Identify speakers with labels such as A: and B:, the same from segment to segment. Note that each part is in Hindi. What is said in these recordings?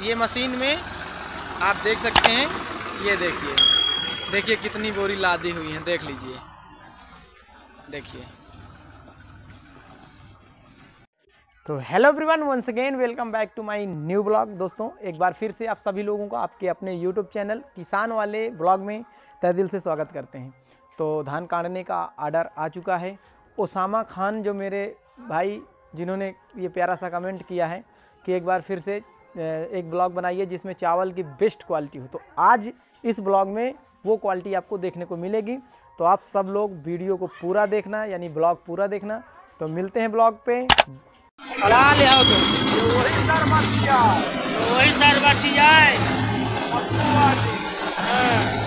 A: ये मशीन में आप देख सकते हैं, ये देखिए। देखिए कितनी बोरी लादी हुई है, देख लीजिए। देखिए। तो hello everyone once again welcome back to my new blog दोस्तों, एक बार फिर से आप सभी लोगों को आपके अपने यूट्यूब चैनल किसान वाले ब्लॉग में तय दिल से स्वागत करते हैं। तो धान काटने का आर्डर आ चुका है। ओसामा खान, जो मेरे भाई, जिन्होंने ये प्यारा सा कमेंट किया है, कि एक बार फिर से एक ब्लॉग बनाइए जिसमें चावल की बेस्ट क्वालिटी हो। तो आज इस ब्लॉग में वो क्वालिटी आपको देखने को मिलेगी। तो आप सब लोग वीडियो को पूरा देखना यानी ब्लॉग पूरा देखना। तो मिलते हैं ब्लॉग पे।
B: है।
C: हाँ।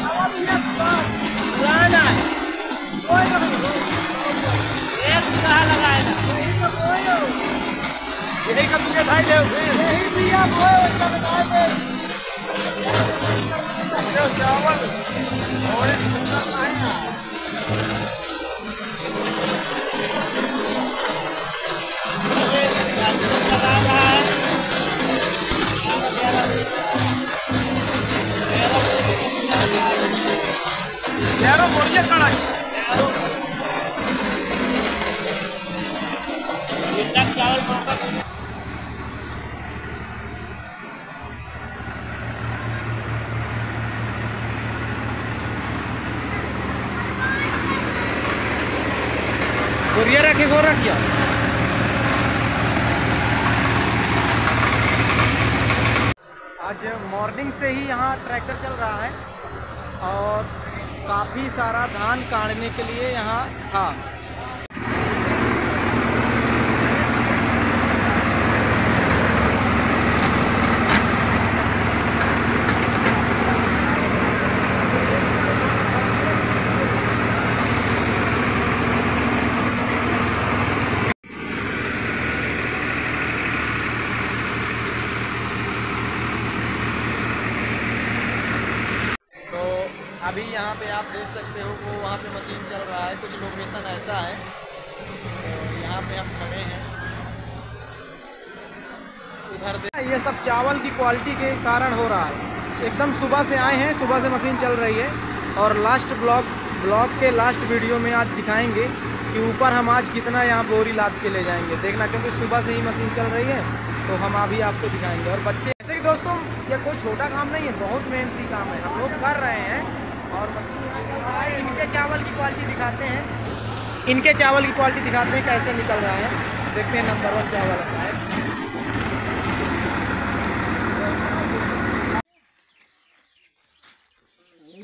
B: है
C: अब जंगल न खाई धोए के आज बहुत पसंद
B: पुराना है एक कहा लगाएगा
C: यही का तुझे खाई दे फिर चावल थोड़े सुंदर नहीं है यारो बोलिए कड़ाई
B: चावल मौका
A: बोरिया रखे को रखिया आज मॉर्निंग से ही यहाँ ट्रैक्टर चल रहा है और काफ़ी सारा धान काटने के लिए यहाँ था तो अभी यहाँ पे आप देख सकते हो, वो वहाँ पे मशीन चल रहा है। कुछ लोकेशन ऐसा है। तो यहाँ पे हम खड़े हैं। उधर ये सब चावल की क्वालिटी के कारण हो रहा है। एकदम सुबह से आए हैं, सुबह से मशीन चल रही है। और लास्ट ब्लॉग ब्लॉग के लास्ट वीडियो में आज दिखाएँगे कि ऊपर हम आज कितना यहाँ बोरी लाद के ले जाएँगे। देखना, क्योंकि सुबह से ही मशीन चल रही है तो हम अभी आपको दिखाएँगे। और बच्चे ऐसे ही दोस्तों, ये कोई छोटा काम नहीं है, बहुत मेहनती काम है। हम लोग कर रहे हैं। और इनके चावल की क्वालिटी दिखाते हैं। इनके चावल की क्वालिटी दिखाते हैं कैसे निकल रहा है। देखते हैं नंबर वन चावल है।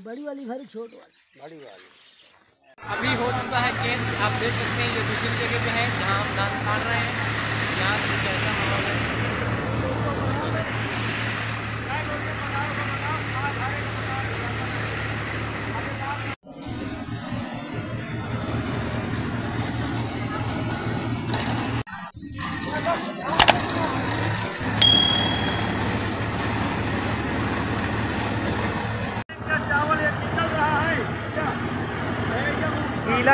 B: बड़ी वाली भरी छोट वाली।
A: अभी हो चुका है चेंज आप देख सकते हैं ये दूसरी जगह पे है जहाँ हम धान काट रहे हैं। यहाँ कुछ ऐसा माहौल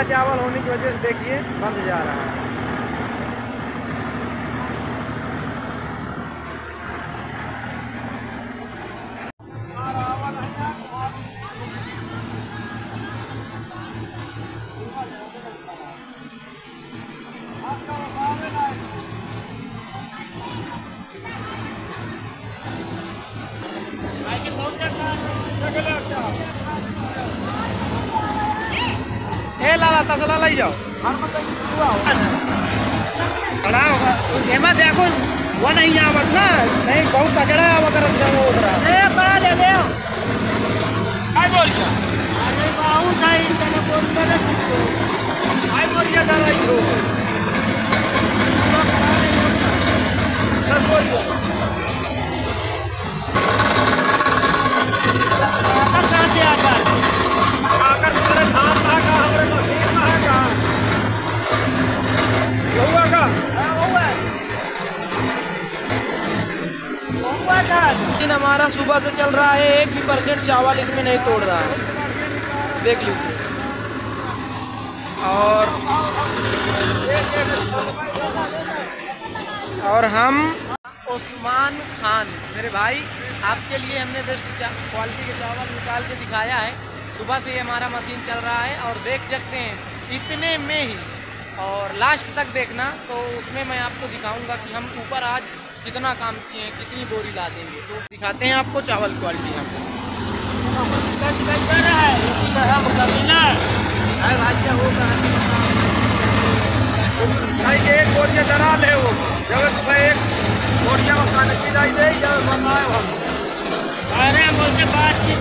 C: चावल
A: होने की वजह से देखिए बंद जा रहा है। ए लाला तसला लाई जाओ खड़ा होगा एमा देखो वो नहीं आवत ना नहीं बहुत कचड़ा आवा करत जाओ उधर
B: ए बड़ा दे दे
C: काय बोलिया
B: अरे बाहू नहीं तने बोल करे
C: काय बोलिया डाला इधर सब बोलिया
B: आकर
A: रहा है, एक भी परसेंट चावल इसमें नहीं तोड़ रहा है। देख लीजिए। और और हम उस्मान खान, मेरे भाई, आपके लिए हमने बेस्ट क्वालिटी के चावल निकाल के दिखाया है। सुबह से ये हमारा मशीन चल रहा है और देख सकते हैं, इतने में ही। और लास्ट तक देखना तो उसमें मैं आपको दिखाऊँगा कि हम ऊपर आज कितना काम किए हैं, कितनी बोरी ला देंगे तो दिखाते हैं आपको चावल क्वालिटी यहाँ पे।
C: भाई एक बोरिया डरा ले वो जब सुबह एक बोरिया की जाई दे जब हम
B: अरे बातचीत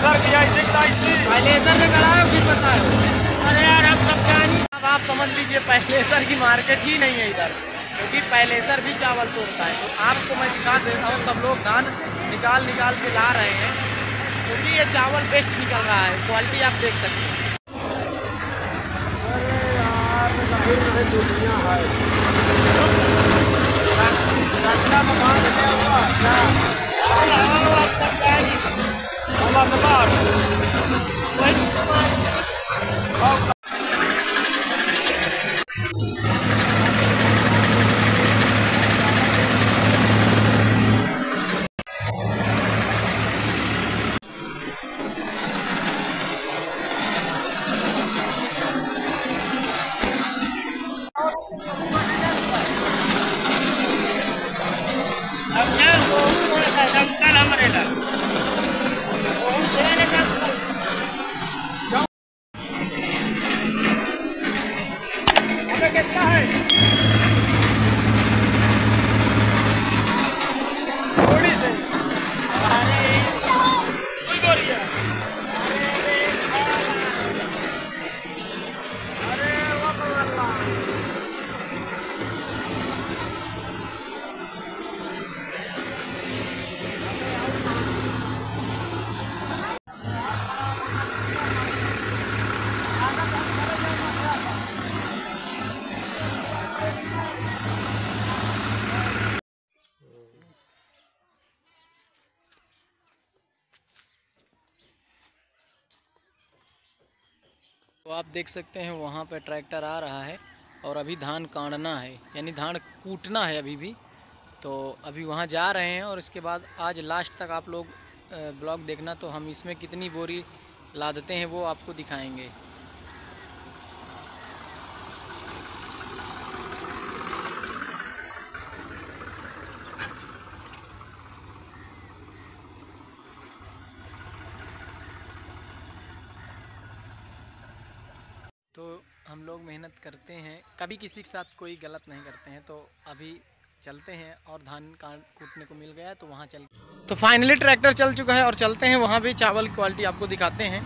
C: लेजर की आई दिखता इसी
A: पहलेसर से करा फिर पता
B: अरे यार हम सब जानी।
A: अब आप समझ लीजिए पहलेसर की मार्केट ही नहीं है इधर। क्योंकि पहलेसर भी चावल तोड़ता है। तो आपको मैं दिखा देता हूँ सब लोग धान निकाल निकाल के ला रहे हैं। क्योंकि ये चावल बेस्ट निकल रहा है क्वालिटी आप देख सकते हैं।
C: अरे यार दुनिया है। रखना मकान गया हुआ तो
A: आप देख सकते हैं वहाँ पर ट्रैक्टर आ रहा है और अभी धान काटना है, यानी धान कूटना है अभी भी। तो अभी वहाँ जा रहे हैं और इसके बाद आज लास्ट तक आप लोग ब्लॉग देखना तो हम इसमें कितनी बोरी लादते हैं वो आपको दिखाएँगे तो हम लोग मेहनत करते हैं, कभी किसी के साथ कोई गलत नहीं करते हैं तो अभी चलते हैं और धान काट कूटने को मिल गया तो वहाँ चल तो फाइनली ट्रैक्टर चल चुका है और चलते हैं, वहाँ भी चावल की क्वालिटी आपको दिखाते हैं।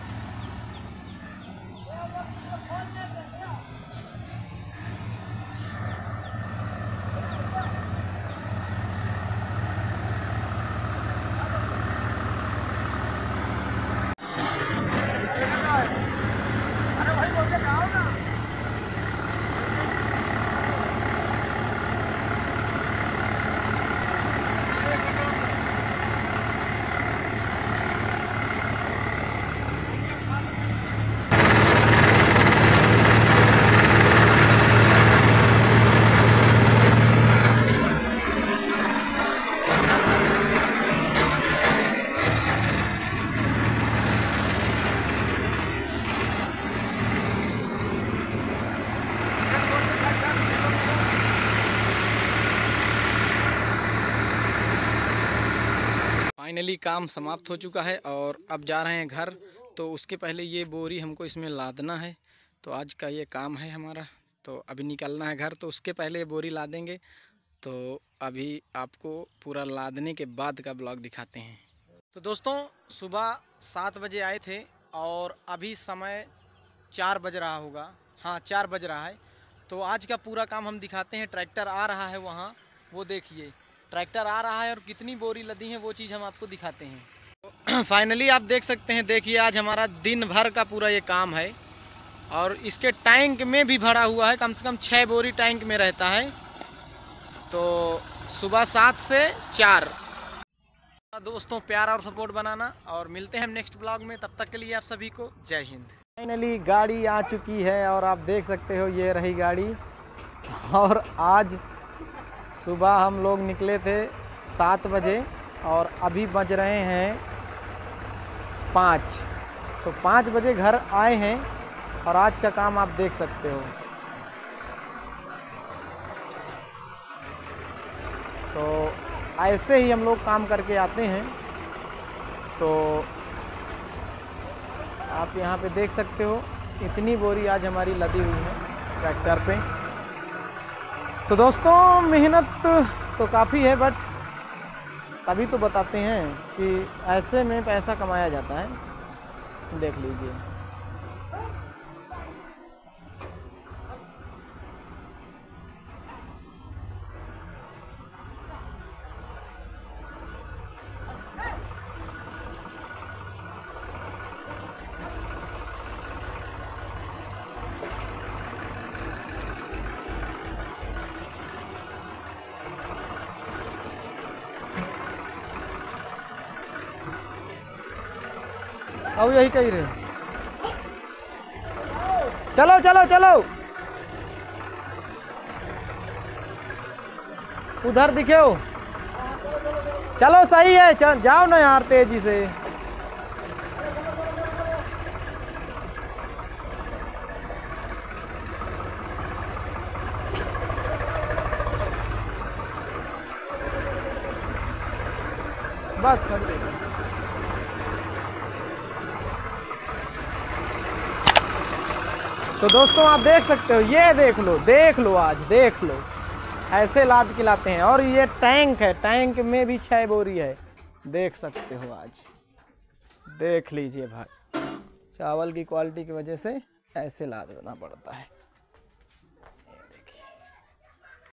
A: फाइनली काम समाप्त हो चुका है और अब जा रहे हैं घर तो उसके पहले ये बोरी हमको इसमें लादना है। तो आज का ये काम है हमारा तो अभी निकलना है घर तो उसके पहले ये बोरी ला देंगे तो अभी आपको पूरा लादने के बाद का ब्लॉग दिखाते हैं। तो दोस्तों, सुबह सात बजे आए थे और अभी समय चार बज रहा होगा। हाँ चार बज रहा है। तो आज का पूरा काम हम दिखाते हैं। ट्रैक्टर आ रहा है वहाँ, वो देखिए। ट्रैक्टर आ रहा है और कितनी बोरी लदी है, वो चीज़ हम आपको दिखाते हैं। फाइनली आप देख सकते हैं, देखिए, आज हमारा दिन भर का पूरा ये काम है। और इसके टैंक में भी भरा हुआ है, कम से कम छः बोरी टैंक में रहता है। तो सुबह सात से चार। दोस्तों, प्यार और सपोर्ट बनाना। और मिलते हैं हम नेक्स्ट ब्लॉग में, तब तक के लिए आप सभी को जय हिंद। फाइनली गाड़ी आ चुकी है और आप देख सकते हो, ये रही गाड़ी। और आज सुबह हम लोग निकले थे सात बजे और अभी बज रहे हैं पाँच। तो पाँच बजे घर आए हैं और आज का काम आप देख सकते हो। तो ऐसे ही हम लोग काम करके आते हैं। तो आप यहाँ पे देख सकते हो, इतनी बोरी आज हमारी लदी हुई है ट्रैक्टर पे। तो दोस्तों, मेहनत तो काफ़ी है बट तभी तो बताते हैं कि ऐसे में पैसा कमाया जाता है। देख लीजिए। अब यही कही रहे। चलो चलो चलो। उधर दिखे हो। चलो, सही है, चल, जाओ ना यार तेज़ी से। बस कर दे तो दोस्तों, आप देख सकते हो, ये देख लो देख लो आज, देख लो। ऐसे लाद के लाते हैं, और ये टैंक है, टैंक में भी छह बोरी है। देख सकते हो आज। देख लीजिए भाई, चावल की क्वालिटी की वजह से ऐसे लाद देना पड़ता है।